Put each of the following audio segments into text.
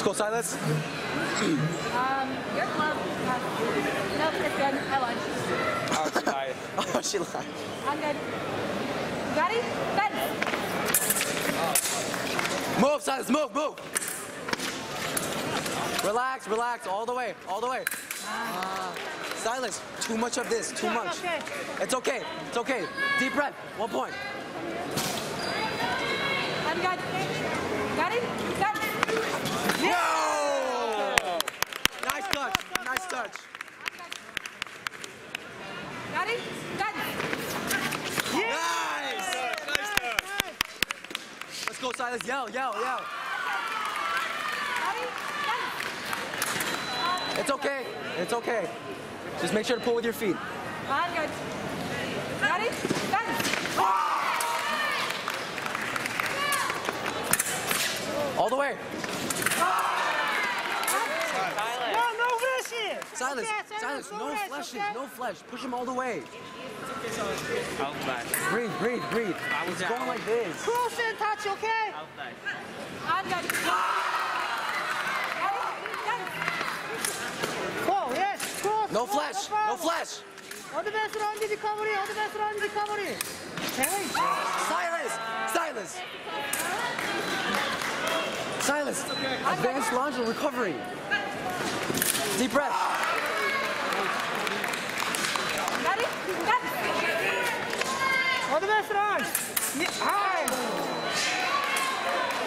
Let's go, Silas. Um, your glove has... Nope, it's good. I won. Oh, she lied. oh, she lied. I'm good. Ready? Good. Move, Silas, move, move. Relax, relax, all the way, all the way. Uh, Silas, too much of this, too much. Okay. It's okay, it's okay. Deep breath, one point. I'm good. Ready? Good. No! Nice touch, nice touch. Ready? Good. Nice! Let's go, Silas, yell, yell, yell. It's okay, it's okay. Just make sure to pull with your feet. I'm good. Ready? Good. All the way. No, no flashing. Silas, Silas, no flash, flashing, okay? no flash. Push him all the way. Outside. Breathe, breathe, breathe. I was going like this. Cross and touch, okay? Outside. I'm good. Ready? Good. Go, yes. Cross. No cross, flash, no problem. flash. Advance round recovery, advance round recovery. Hey, Silas, Silas. Silas, advanced lunge and recovery. Deep breath. Ready? Good. High.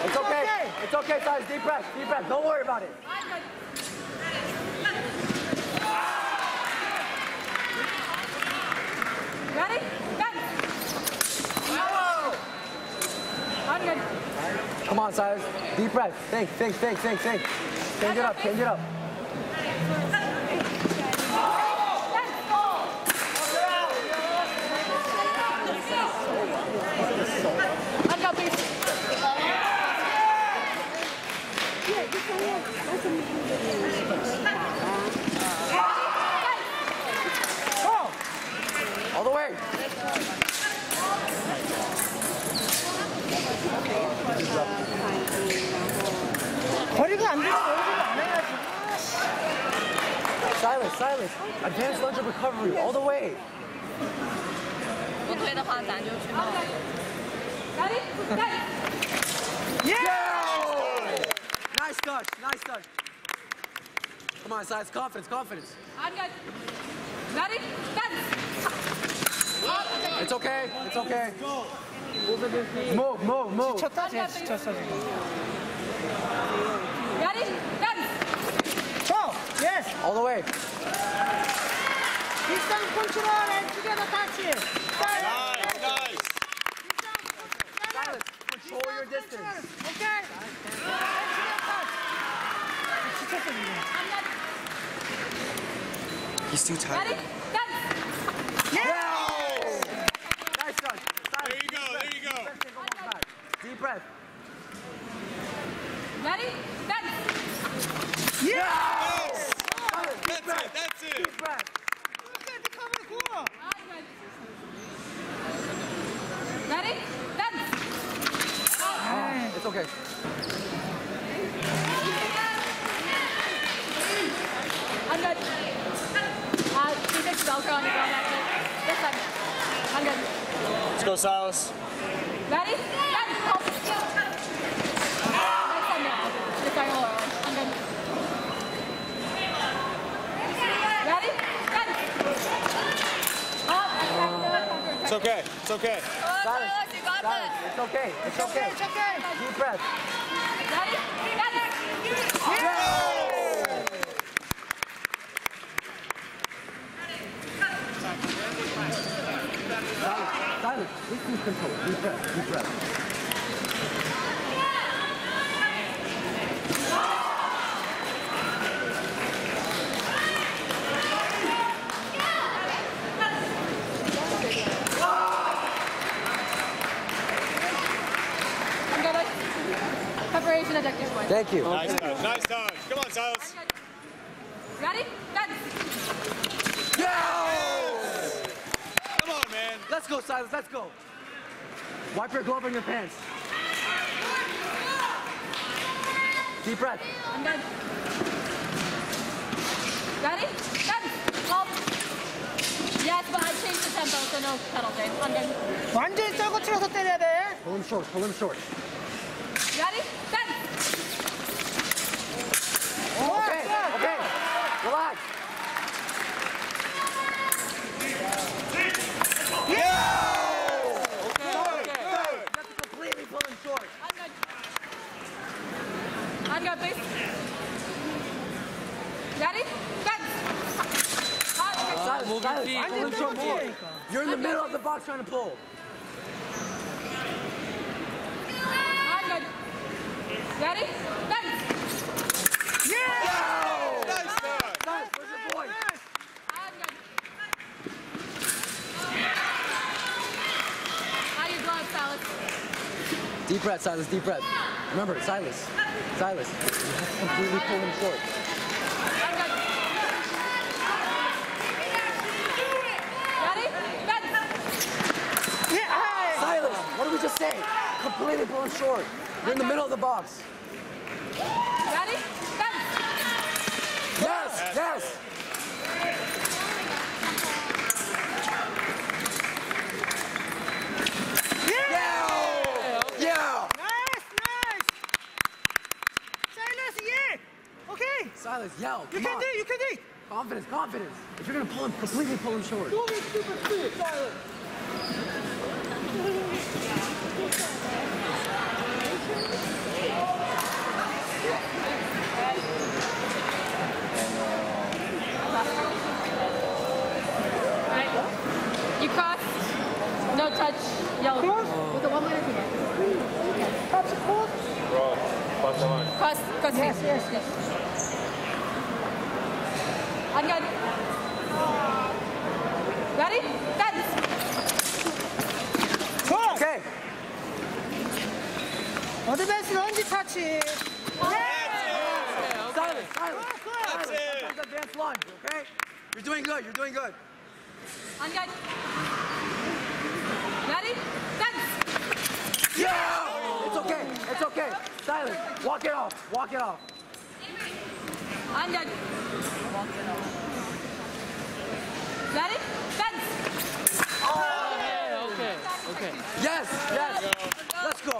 It's okay. It's okay, Silas. Deep breath, deep breath. Don't worry about it. Ready? Good. Come on, Silas. Deep breath. Think, think, think, think, think. Change it up, change it up. Let's go, please. Go. All the way. 거리가 안 되면 여기가 안 해야지. Silas, Silas. Advanced launch and recovery. All the way. 不推的话，咱就去弄。 Ready? Good. Nice touch, nice touch. Come on, Silas. Confidence, confidence. I'm good. Ready? Good. It's okay, it's okay. Move, move, move. 쳤다, 쟤 쳤어 지금. Ready? Good. Go. Yes. All the way. Distance control and together touch. Nice, nice. Silas, control your distance. Okay. together touch. 지쳤어 지금. I'm good. He's too Ready? tired. Ready? Good. Silas, deep That's breath. it, that's it. Deep breath. Okay, recovery cool. I'm good. Ready? Good. It's okay. I'm good. Uh, you fix Velcro on your glove actually. This side. I'm good. Let's go, Silas. Ready? Good. Hold. Next side now. This side roll. I'm good. Ready? Good. Up. It's okay, it's okay. Oh, Silas, you got Silas, it's okay, it's okay. It's okay. Deep breath. Ready? Good. Silas, Silas, this is control. Deep breath, deep breath. I'm good. Preparation addictive point. Thank you. Nice touch, nice touch. Come on, Silas. Ready? Good. Come on, man. Let's go, Silas, let's go. Wipe your glove on your pants. Deep breath. I'm good. Ready? Done. Hold. Yes, but I changed the tempo, so no penalty. I'm good. 완전히 쩔고 치러서 때려야 돼. Pull him short. Pull him short. Ready? Middle of trying to pull. I'm good. Ready? Done. Nice start. Where's your boy? How you glove, Silas? Deep breath, Silas, deep breath. Remember, Silas, Silas, you have to completely pull him short. say, completely blown short. You're in the middle of the box. Ready? Yes. Yes, yes. Silas, yell. You can on. do it, you can do it. Confidence, confidence. If you're gonna pull him, completely pull him short. Don't be Silas. Cross, cross yes, feet. Yes, yes, yes. I'm. Ready? Dance. Cross. Okay. 어드밴스 런지 터치. Yeah. Silas. Silas. That's it. Advanced lunge. Okay. You're doing good. You're doing good. I'm going. Ready? Dance. Yeah. It's okay, it's okay. Silas, walk it off, walk it off. I'm good. Ready? Done. Okay, okay. Yes, yes. Let's go.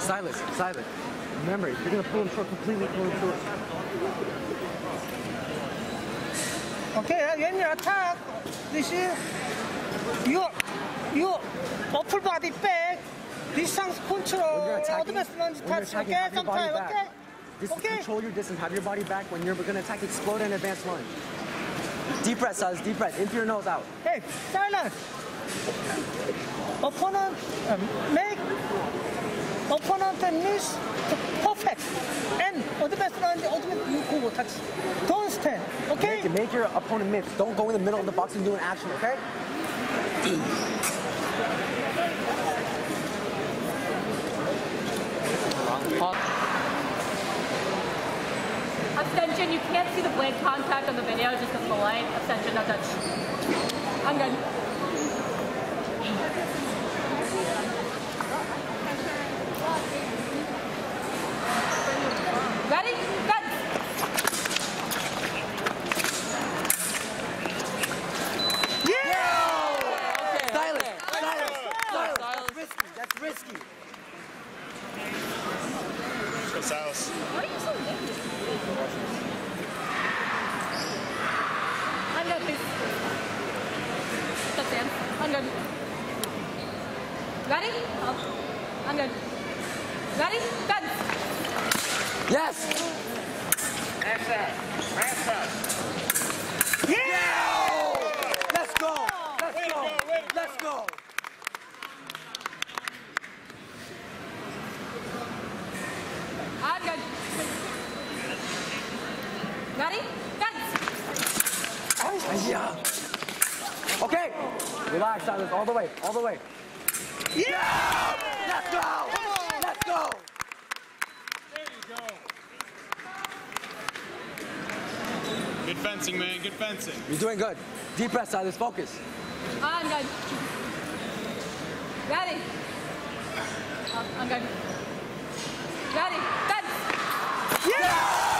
Silas, Silas. Remember, you're gonna pull him short, completely pull him short. Okay, when you attack, this is your 이거 어플 바디 백, 디스턴스 컨트롤, 어드밴스 오케이? Okay. control your distance. Have your body back when you're going to attack. Explode and advance lunge. Deep breath, guys. Deep breath. In through your nose, out. Hey, Silas. Opponent, um, make opponent miss perfect. And advance lunge, ultimate, you go touch. Don't stand, okay? Make, make your opponent miss. Don't go in the middle of the box and do an action, okay? Abstention. You can't see the blade contact on the video, just the fillet. Abstention, no touch. I'm good. Ready? Done. Silas, Silas, Silas, that's risky, that's risky. Let's go, Silas. Why are you so negative? I'm good, please. That's it. I'm good. Ready? Up. I'm good. Ready? Done. Yes! Let's go! Let's Way to go! go, Let's go! I'm good. Ready? Done. Yeah. Okay. Relax, Silas. All the way. All the way. Yeah! Let's go! Let's go! There you go. Good fencing, man. Good fencing. You're doing good. Deep breath, Silas. Focus. Oh, I'm good. Ready? I'm going. Ready, go!